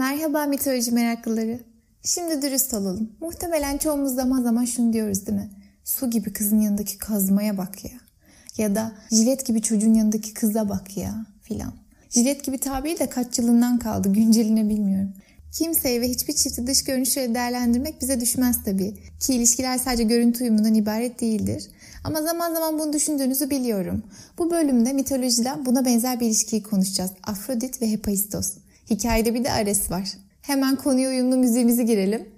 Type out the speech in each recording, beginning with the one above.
Merhaba mitoloji meraklıları. Şimdi dürüst olalım. Muhtemelen çoğumuz zaman zaman şunu diyoruz değil mi? Su gibi kızın yanındaki kazmaya bak ya. Ya da jilet gibi çocuğun yanındaki kıza bak ya filan. Jilet gibi tabiri de kaç yılından kaldı günceline bilmiyorum. Kimseyi ve hiçbir çifti dış görünüşleri değerlendirmek bize düşmez tabii. Ki ilişkiler sadece görüntü uyumundan ibaret değildir. Ama zaman zaman bunu düşündüğünüzü biliyorum. Bu bölümde mitolojiden buna benzer bir ilişkiyi konuşacağız. Afrodit ve Hephaistos. Hikayede bir de Ares var. Hemen konuya uyumlu müziğimizi girelim.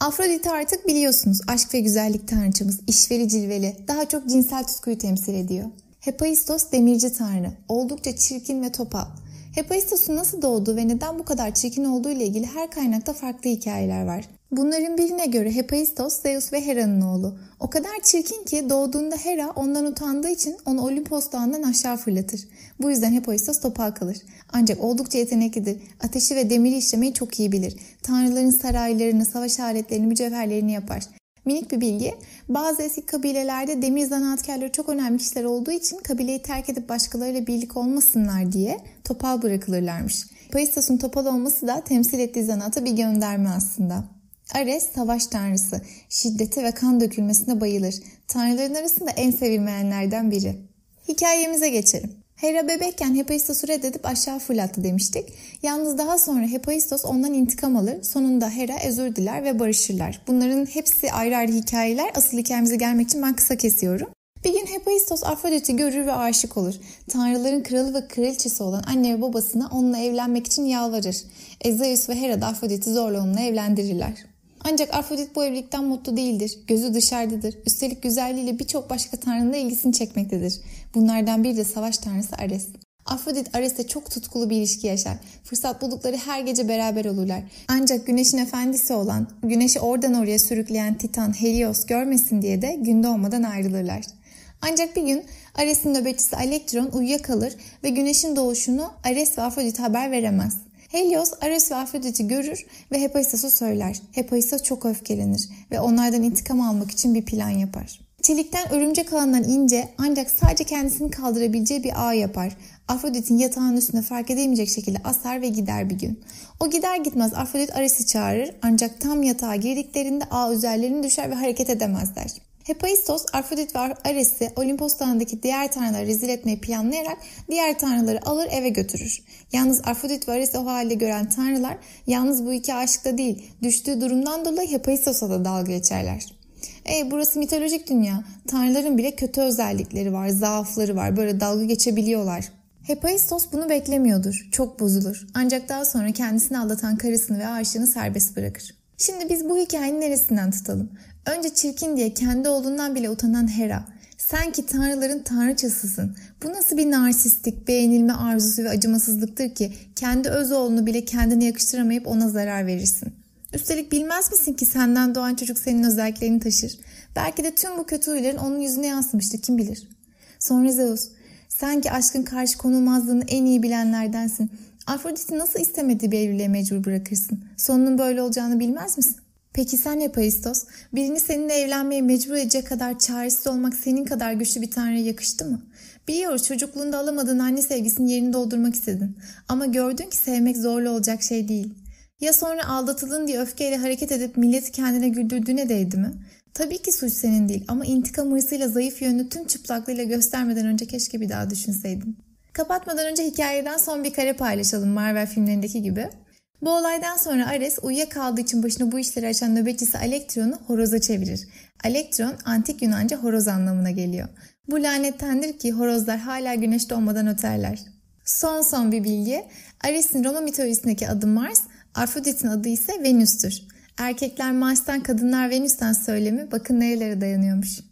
Afrodit'i artık biliyorsunuz. Aşk ve güzellik tanrıçamız. işveli cilveli. Daha çok cinsel tutkuyu temsil ediyor. Hephaistos demirci tanrı. Oldukça çirkin ve topal. Hephaistos'un nasıl doğduğu ve neden bu kadar çirkin olduğu ile ilgili her kaynakta farklı hikayeler var. Bunların birine göre Hephaistos Zeus ve Hera'nın oğlu. O kadar çirkin ki doğduğunda Hera ondan utandığı için onu Olimpos dağından aşağı fırlatır. Bu yüzden Hephaistos topal kalır. Ancak oldukça yeteneklidir. Ateşi ve demiri işlemeyi çok iyi bilir. Tanrıların saraylarını, savaş aletlerini, mücevherlerini yapar. Minik bir bilgi. Bazı eski kabilelerde demir zanaatkarları çok önemli kişiler olduğu için kabileyi terk edip başkalarıyla birlik olmasınlar diye topal bırakılırlarmış. Hephaistos'un topal olması da temsil ettiği zanaata bir gönderme aslında. Ares savaş tanrısı. Şiddete ve kan dökülmesine bayılır. Tanrıların arasında en sevilmeyenlerden biri. Hikayemize geçelim. Hera bebekken Hephaistos'u reddedip aşağı fırlattı demiştik. Yalnız daha sonra Hephaistos ondan intikam alır. Sonunda Hera özür diler ve barışırlar. Bunların hepsi ayrı ayrı hikayeler. Asıl hikayemize gelmek için ben kısa kesiyorum. Bir gün Hephaistos Afrodit'i görür ve aşık olur. Tanrıların kralı ve kraliçesi olan anne ve babasına onunla evlenmek için yalvarır. Ezeus ve Hera da Afrodit'i zorla onunla evlendirirler. Ancak Afrodit bu evlilikten mutlu değildir. Gözü dışarıdadır. Üstelik güzelliğiyle birçok başka tanrının da ilgisini çekmektedir. Bunlardan biri de savaş tanrısı Ares. Afrodit Ares'e çok tutkulu bir ilişki yaşar. Fırsat buldukları her gece beraber olurlar. Ancak güneşin efendisi olan, güneşi oradan oraya sürükleyen Titan Helios görmesin diye de gün doğmadan ayrılırlar. Ancak bir gün Ares'in nöbetçisi Elektron uyuyakalır ve güneşin doğuşunu Ares ve Afrodit haber veremez. Helios Ares ve Afrodit'i görür ve Hephaistos'a söyler. Hephaistos çok öfkelenir ve onlardan intikam almak için bir plan yapar. Çelikten örümcek ağından ince ancak sadece kendisini kaldırabileceği bir ağ yapar. Afrodit'in yatağının üstünde fark edemeyecek şekilde asar ve gider bir gün. O gider gitmez Afrodit Ares'i çağırır ancak tam yatağa girdiklerinde ağ üzerlerine düşer ve hareket edemezler. Hephaistos, Afrodit ve Ares'i Olimpos Dağı'ndaki diğer tanrıları rezil etmeyi planlayarak diğer tanrıları alır eve götürür. Yalnız Afrodit ve Ares'i o halde gören tanrılar yalnız bu iki aşkta değil düştüğü durumdan dolayı Hephaistos'a da dalga geçerler. E burası mitolojik dünya. Tanrıların bile kötü özellikleri var, zaafları var. Böyle dalga geçebiliyorlar. Hephaistos bunu beklemiyordur. Çok bozulur. Ancak daha sonra kendisini aldatan karısını ve aşığını serbest bırakır. Şimdi biz bu hikayenin neresinden tutalım? Önce çirkin diye kendi olduğundan bile utanan Hera. Sen ki tanrıların tanrıçasısın. Bu nasıl bir narsistik, beğenilme arzusu ve acımasızlıktır ki kendi öz oğlunu bile kendine yakıştıramayıp ona zarar verirsin. Üstelik bilmez misin ki senden doğan çocuk senin özelliklerini taşır. Belki de tüm bu kötü huyların onun yüzüne yansımıştır kim bilir. Sonra Zeus, sen ki aşkın karşı konulmazlığını en iyi bilenlerdensin. Afrodit'i nasıl istemediği bir evliliğe mecbur bırakırsın? Sonunun böyle olacağını bilmez misin? Peki sen Hephaistos, birini seninle evlenmeye mecbur edecek kadar çaresiz olmak senin kadar güçlü bir tanrıya yakıştı mı? Biliyoruz çocukluğunda alamadığın anne sevgisinin yerini doldurmak istedin. Ama gördün ki sevmek zorlu olacak şey değil. Ya sonra aldatıldın diye öfkeyle hareket edip milleti kendine güldürdüğüne değdi mi? Tabii ki suç senin değil ama intikam hırsıyla zayıf yönünü tüm çıplaklığıyla göstermeden önce keşke bir daha düşünseydin. Kapatmadan önce hikayeden son bir kare paylaşalım Marvel filmlerindeki gibi. Bu olaydan sonra Ares uyuyakaldığı için başına bu işleri açan nöbetçisi Elektron'u horoza çevirir. Elektron antik Yunanca horoz anlamına geliyor. Bu lanettendir ki horozlar hala güneş doğmadan öterler. Son son bir bilgi. Ares'in Roma mitolojisindeki adı Mars, Afrodit'in adı ise Venüs'tür. Erkekler Mars'tan, kadınlar Venüs'ten söylemi bakın nerelere dayanıyormuş.